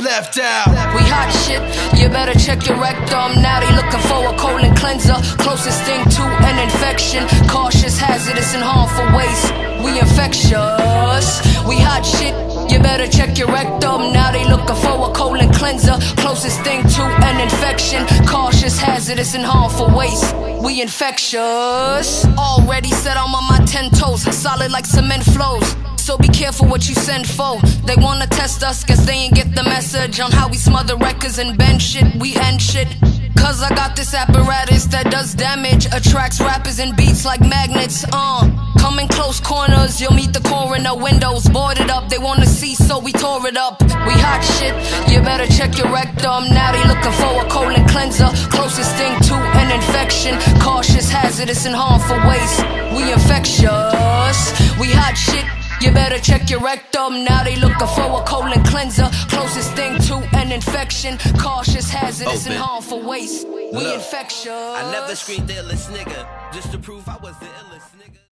left out. We hot shit, you better check your rectum. Now they looking for a colon cleanser. Closest thing to an infection. Cautious, hazardous, and harmful waste. We infectious. We hot shit, you better check your rectum. Now they looking for a colon cleanser. Closest thing to an infection. Cautious, hazardous, and harmful waste. We infectious. Already set on my ten toes. Solid like cement flows. So be careful what you send for. They wanna test us, guess they ain't get the message on how we smother records and bend shit. We end shit. Cause I got this apparatus that does damage, attracts rappers and beats like magnets. Uh, come in close corners, you'll meet the coroner. Windows boarded up, they wanna see, so we tore it up. We hot shit, you better check your rectum. Now they looking for a colon cleanser, closest thing to an infection. Cautious, hazardous, and harmful waste. We infectious, we hot shit. You better check your rectum. Now they looking for a colon cleanser. Closest thing to an infection. Cautious, hazardous, oh, and harmful waste. We Look, infectious. I never screamed the illest nigga just to prove I was the illest nigga.